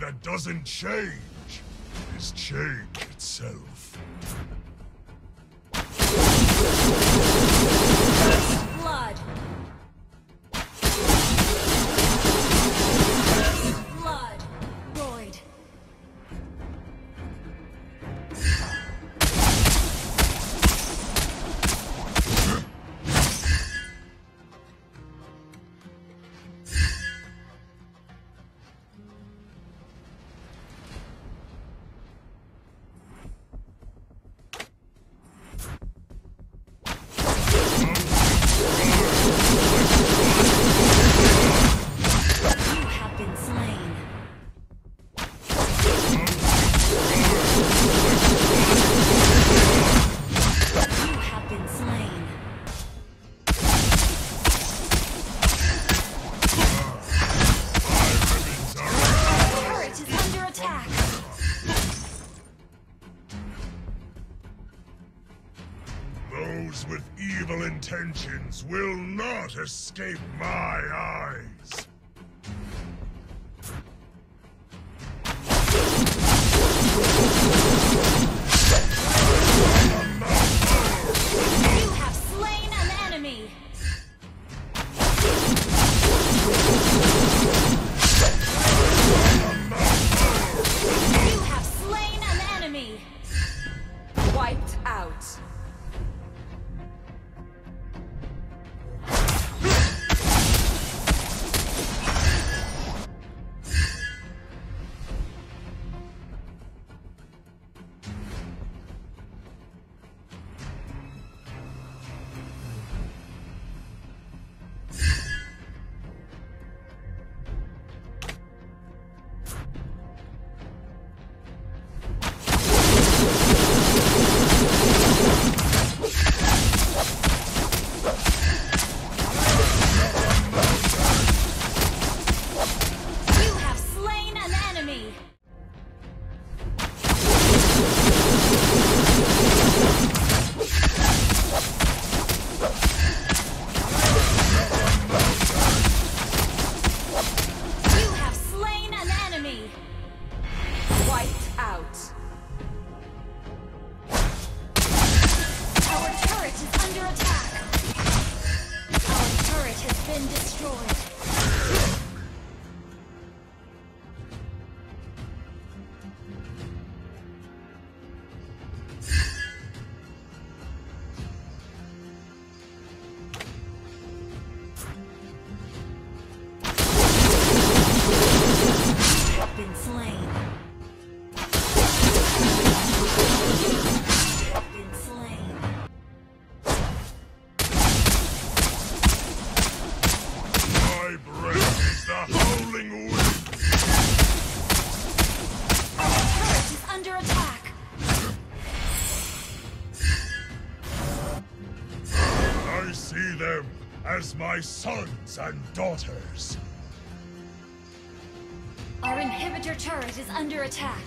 that doesn't change is change itself. Those with evil intentions will not escape my eyes. see them as my sons and daughters. Our inhibitor turret is under attack.